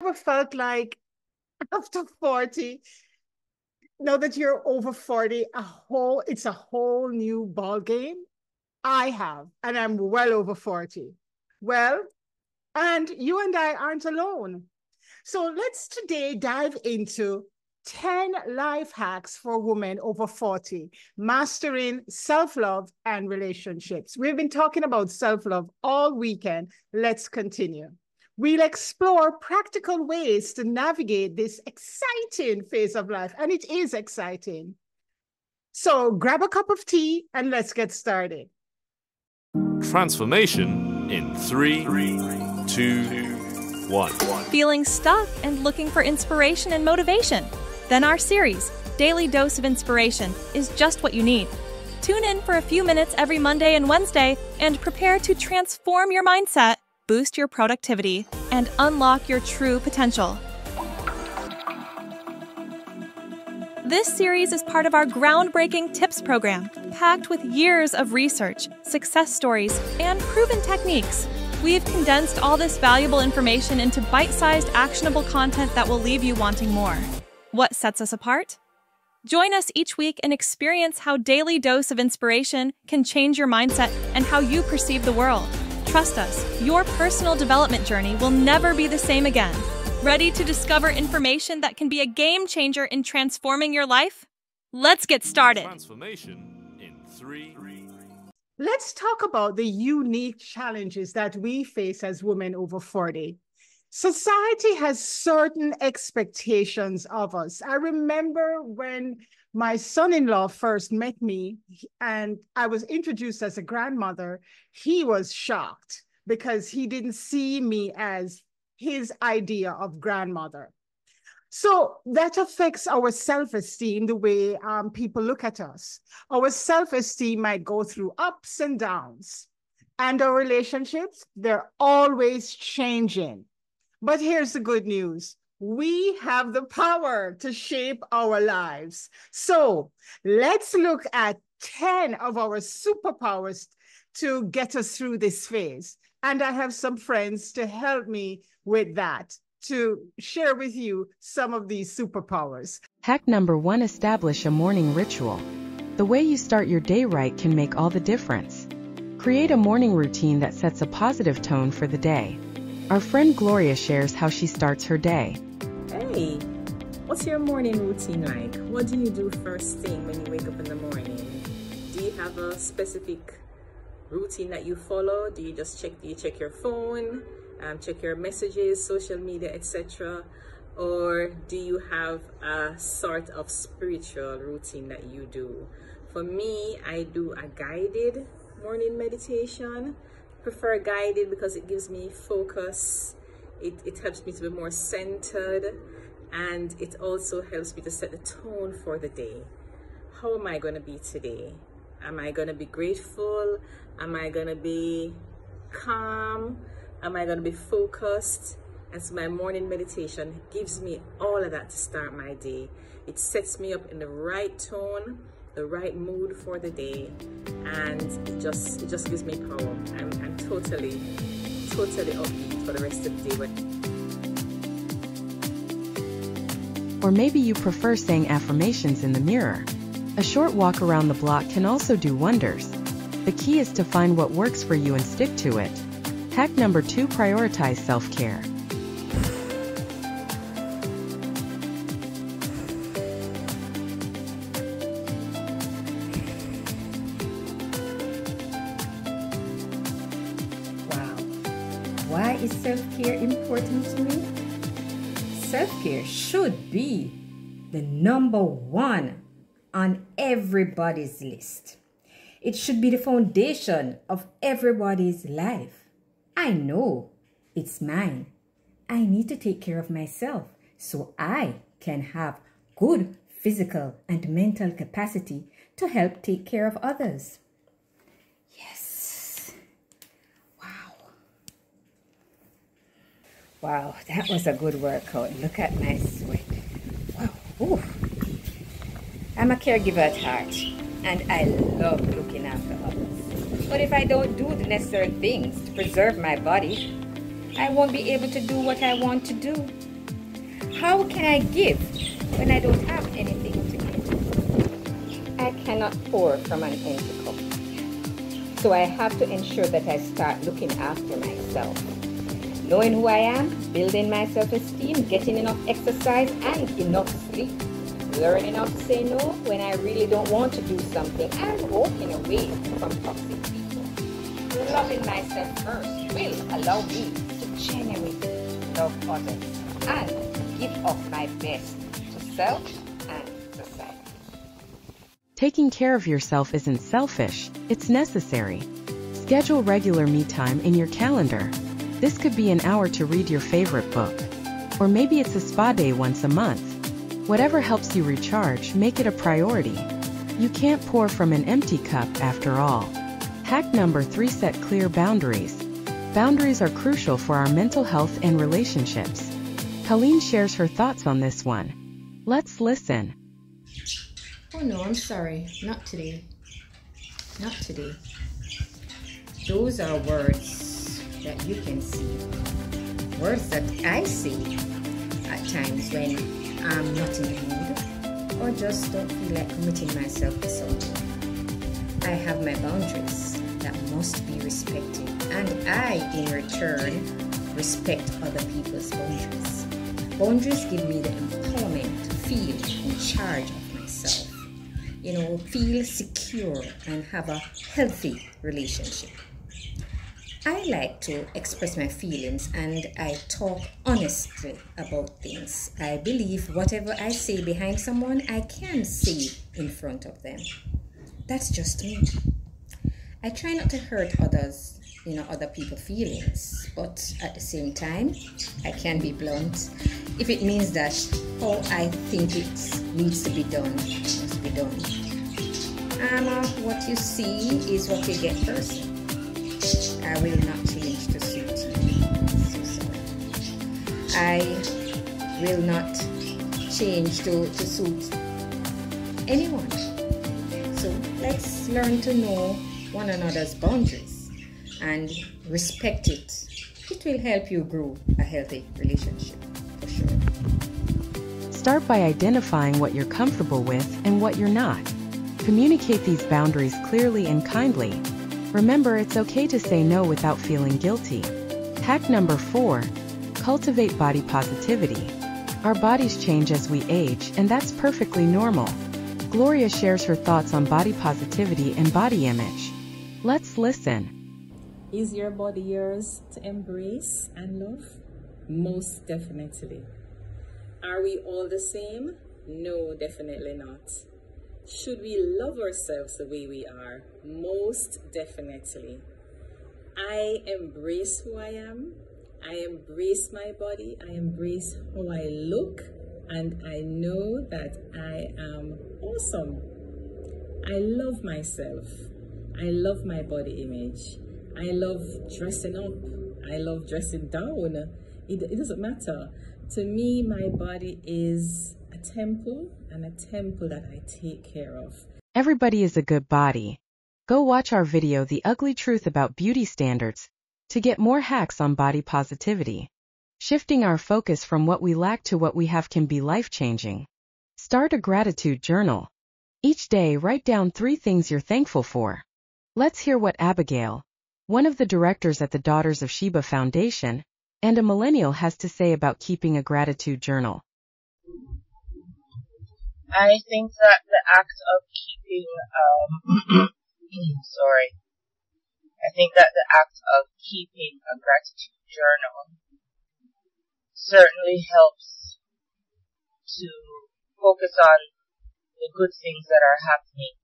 ever felt like after 40, now that you're over 40, a whole it's a whole new ball game? I have, and I'm well over 40. Well, and you and I aren't alone. So let's today dive into 10 life hacks for women over 40, mastering self love and relationships. We've been talking about self love all weekend. Let's continue. We'll explore practical ways to navigate this exciting phase of life, and it is exciting. So grab a cup of tea and let's get started. Transformation in three, two, one. Feeling stuck and looking for inspiration and motivation? Then our series, Daily Dose of Inspiration, is just what you need. Tune in for a few minutes every Monday and Wednesday and prepare to transform your mindset, boost your productivity, and unlock your true potential. This series is part of our groundbreaking tips program, packed with years of research, success stories, and proven techniques. We've condensed all this valuable information into bite sized, actionable content that will leave you wanting more. What sets us apart? Join us each week and experience how Daily Dose of Inspiration can change your mindset and how you perceive the world. Trust us, your personal development journey will never be the same again. Ready to discover information that can be a game changer in transforming your life? Let's get started. Transformation in three. Let's talk about the unique challenges that we face as women over 40. Society has certain expectations of us. I remember when my son in law first met me and I was introduced as a grandmother, he was shocked because he didn't see me as his idea of grandmother. So that affects our self esteem, the way um, people look at us. Our self esteem might go through ups and downs. And our relationships, they're always changing. But here's the good news we have the power to shape our lives. So let's look at 10 of our superpowers to get us through this phase. And I have some friends to help me with that, to share with you some of these superpowers. Hack number one establish a morning ritual. The way you start your day right can make all the difference. Create a morning routine that sets a positive tone for the day. Our friend Gloria shares how she starts her day. Hey, what's your morning routine like? What do you do first thing when you wake up in the morning? Do you have a specific routine that you follow? Do you just check do you check your phone, um, check your messages, social media, etc.? Or do you have a sort of spiritual routine that you do? For me, I do a guided morning meditation. Prefer guided because it gives me focus. It, it helps me to be more centered and it also helps me to set the tone for the day. How am I going to be today? Am I going to be grateful? Am I going to be calm? Am I going to be focused? And so my morning meditation gives me all of that to start my day. It sets me up in the right tone, the right mood for the day, and it just it just gives me power. I'm, I'm totally, totally upbeat for the rest of the day. Or maybe you prefer saying affirmations in the mirror. A short walk around the block can also do wonders. The key is to find what works for you and stick to it. Hack number two prioritize self is self care important to me? Self care should be the number one on everybody's list. It should be the foundation of everybody's life. I know it's mine. I need to take care of myself so I can have good physical and mental capacity to help take care of others. Yes. Wow. Wow, that was a good workout. Look at my sweat. Wow. Ooh. I'm a caregiver at heart and I love looking after others. But if I don't do the necessary things to preserve my body, I won't be able to do what I want to do. How can I give when I don't have anything to give? I cannot pour from an empty cup. So I have to ensure that I start looking after myself. Knowing who I am, building my self esteem, getting enough exercise and enough sleep. Learning how to say no when I really don't want to do something and walking away from toxic people. Loving myself first will allow me to genuinely love others and give up my best to self and society. Taking care of yourself isn't selfish, it's necessary. Schedule regular me time in your calendar. This could be an hour to read your favorite book. Or maybe it's a spa day once a month. Whatever helps you recharge, make it a priority. You can't pour from an empty cup after all. Hack number 3 Set clear boundaries. Boundaries are crucial for our mental health and relationships. Colleen shares her thoughts on this one. Let's listen. Oh no, I'm sorry. Not today. Not today. Those are words that you can see. Words that I say at times when I'm not in the mood or just don't feel like committing myself to something. I have my boundaries that must be respected, and I, in return, respect other people's boundaries. Boundaries give me the empowerment to feel in charge of myself you know, feel secure and have a healthy relationship. I like to express my feelings and I talk honestly about things. I believe whatever I say behind someone, I can say in front of them. That's just me. I try not to hurt others, you know, other people's feelings, but at the same time, I can be blunt. If it means that how I think it needs to be done, must be done. Uh, what you see is what you get person. I will not change to suit you. I will not change to, to suit anyone. So let's learn to know one another's boundaries and respect it. It will help you grow a healthy relationship for sure. Start by identifying what you're comfortable with and what you're not. Communicate these boundaries clearly and kindly. Remember, it's okay to say no without feeling guilty. Hack number four cultivate body positivity. Our bodies change as we age, and that's perfectly normal. Gloria shares her thoughts on body positivity and body image. Let's listen. Is your body yours to embrace and love? Most definitely. Are we all the same? No, definitely not. Should we love ourselves the way we are? Most definitely. I embrace who I am. I embrace my body. I embrace how I look. And I know that I am awesome. I love myself. I love my body image. I love dressing up. I love dressing down. It, it doesn't matter. To me, my body is temple and a temple that I take care of. Everybody is a good body. Go watch our video The Ugly Truth About Beauty Standards to get more hacks on body positivity. Shifting our focus from what we lack to what we have can be life-changing. Start a gratitude journal. Each day write down three things you're thankful for. Let's hear what Abigail, one of the directors at the Daughters of Sheba Foundation, and a millennial has to say about keeping a gratitude journal. I think that the act of keeping, um, sorry, I think that the act of keeping a gratitude journal certainly helps to focus on the good things that are happening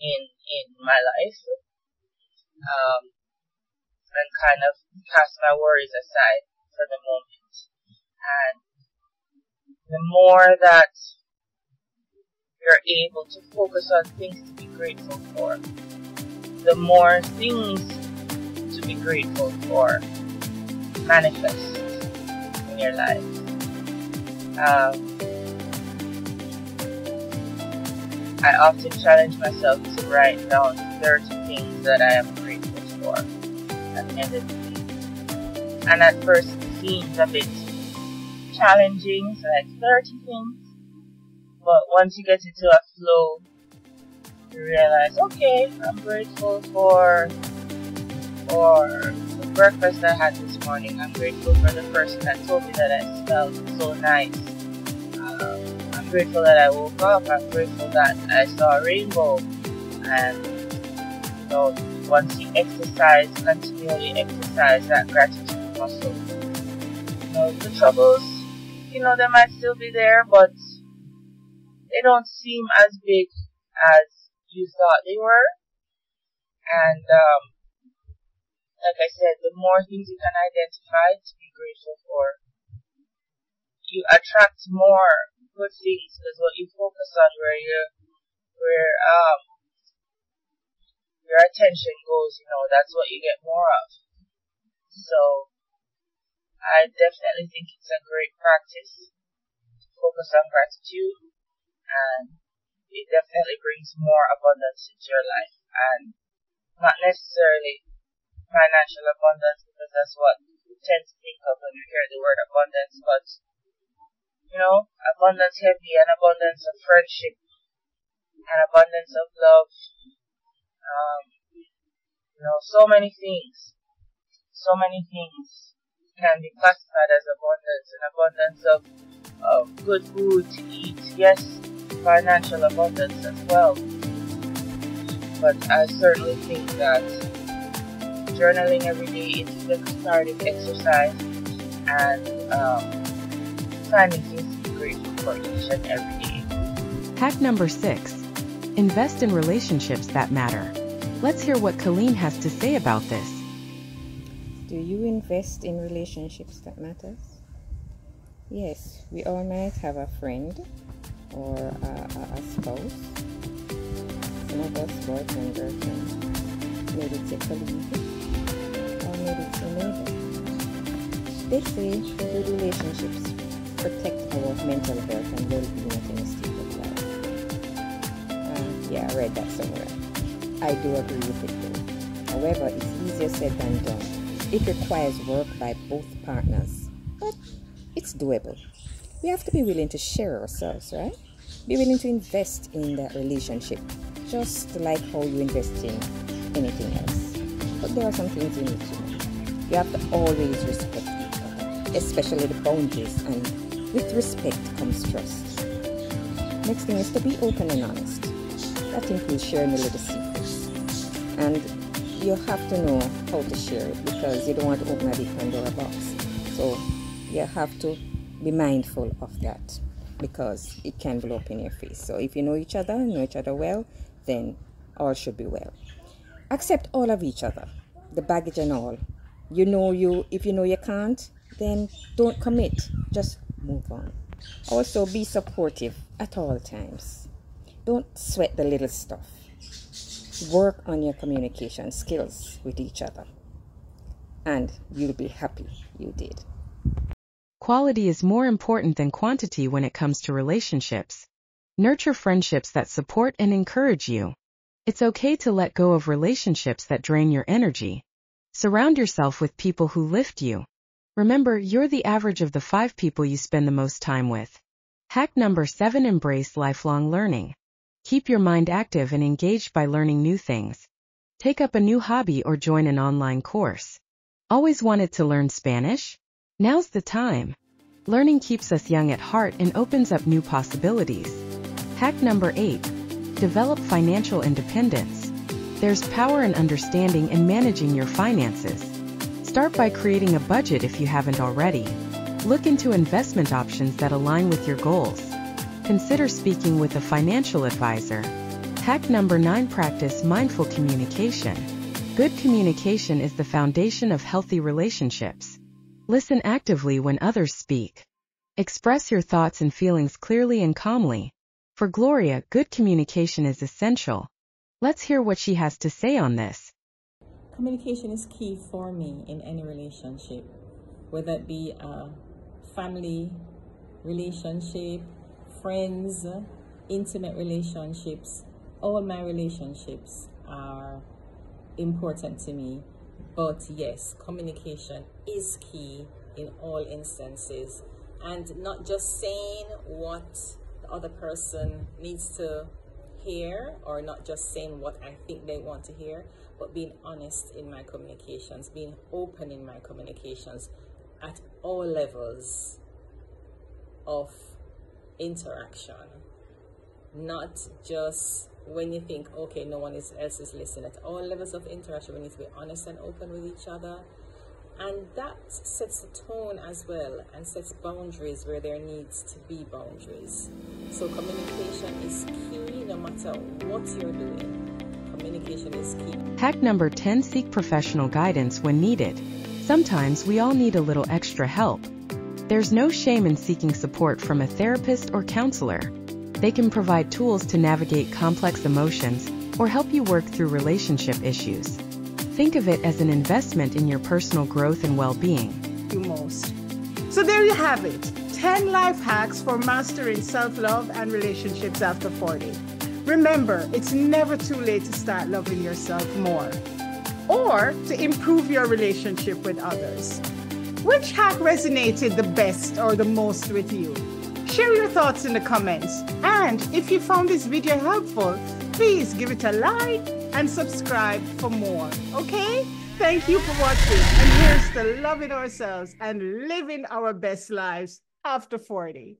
in in my life, um, and kind of cast my worries aside for the moment. And the more that you're able to focus on things to be grateful for, the more things to be grateful for manifest in your life. Um, I often challenge myself to write down 30 things that I am grateful for at the end of the day. And at first it seems a bit challenging, so like 30 things. But once you get into a flow, you realize, okay, I'm grateful for for the breakfast I had this morning. I'm grateful for the person that told me that I smelled so nice. Um, I'm grateful that I woke up. I'm grateful that I saw a rainbow. And you know, once you exercise, continually exercise that gratitude muscle. You know, the troubles, you know, they might still be there, but they don't seem as big as you thought they were. And um, like I said, the more things you can identify to be grateful for, you attract more good things because what you focus on, where you, where um, your attention goes, you know, that's what you get more of. So, I definitely think it's a great practice to focus on gratitude and it definitely brings more abundance into your life. And not necessarily financial abundance because that's what we tend to think of when we hear the word abundance, but you know, abundance heavy, an abundance of friendship, an abundance of love, um, you know, so many things, so many things can be classified as abundance, an abundance of, of good food to eat, yes, financial abundance as well. But I certainly think that journaling every day is a cathartic exercise and um, finding things to be grateful for each and every day. Hack number six invest in relationships that matter. Let's hear what Colleen has to say about this. Do you invest in relationships that matters? Yes, we all might have a friend or a, a, a spouse, us boyfriend, girlfriend, maybe it's a colleague, or maybe it's a neighbor. They say good relationships protect our mental health and well-being at any stage of life. Uh, yeah, I read that somewhere. I do agree with it though. However, it's easier said than done. It requires work by both partners, but it's doable we have to be willing to share ourselves, right? Be willing to invest in that relationship, just like how you invest in anything else. But there are some things you need to know. You have to always respect each other, especially the boundaries, and with respect comes trust. Next thing is to be open and honest. That includes sharing a little secrets. And you have to know how to share it because you don't want to open a big Pandora box. So you have to be mindful of that because it can blow up in your face. So if you know each other, know each other well, then all should be well. Accept all of each other, the baggage and all. You know you if you know you can't, then don't commit. Just move on. Also be supportive at all times. Don't sweat the little stuff. Work on your communication skills with each other. And you'll be happy you did. Quality is more important than quantity when it comes to relationships. Nurture friendships that support and encourage you. It's okay to let go of relationships that drain your energy. Surround yourself with people who lift you. Remember, you're the average of the five people you spend the most time with. Hack number seven embrace lifelong learning. Keep your mind active and engaged by learning new things. Take up a new hobby or join an online course. Always wanted to learn Spanish? Now's the time. Learning keeps us young at heart and opens up new possibilities. Hack number 8. Develop financial independence. There's power in understanding and managing your finances. Start by creating a budget if you haven't already. Look into investment options that align with your goals. Consider speaking with a financial advisor. Hack number 9 Practice mindful communication. Good communication is the foundation of healthy relationships. Listen actively when others speak. Express your thoughts and feelings clearly and calmly. For Gloria, good communication is essential. Let's hear what she has to say on this. Communication is key for me in any relationship, whether it be a family relationship, friends, intimate relationships. All my relationships are important to me but yes, communication is key in all instances and not just saying what the other person needs to hear or not just saying what I think they want to hear, but being honest in my communications, being open in my communications at all levels of interaction. Not just when you think, okay, no one else is listening. At all levels of interaction, we need to be honest and open with each other. And that sets the tone as well and sets boundaries where there needs to be boundaries. So communication is key no matter what you're doing communication is key. Hack number 10 Seek professional guidance when needed. Sometimes we all need a little extra help. There's no shame in seeking support from a therapist or counselor. They can provide tools to navigate complex emotions or help you work through relationship issues. Think of it as an investment in your personal growth and well being. You most. So there you have it 10 life hacks for mastering self love and relationships after 40. Remember, it's never too late to start loving yourself more or to improve your relationship with others. Which hack resonated the best or the most with you? Share your thoughts in the comments. And if you found this video helpful, please give it a like and subscribe for more. Okay? Thank you for watching. And here's to loving ourselves and living our best lives after 40.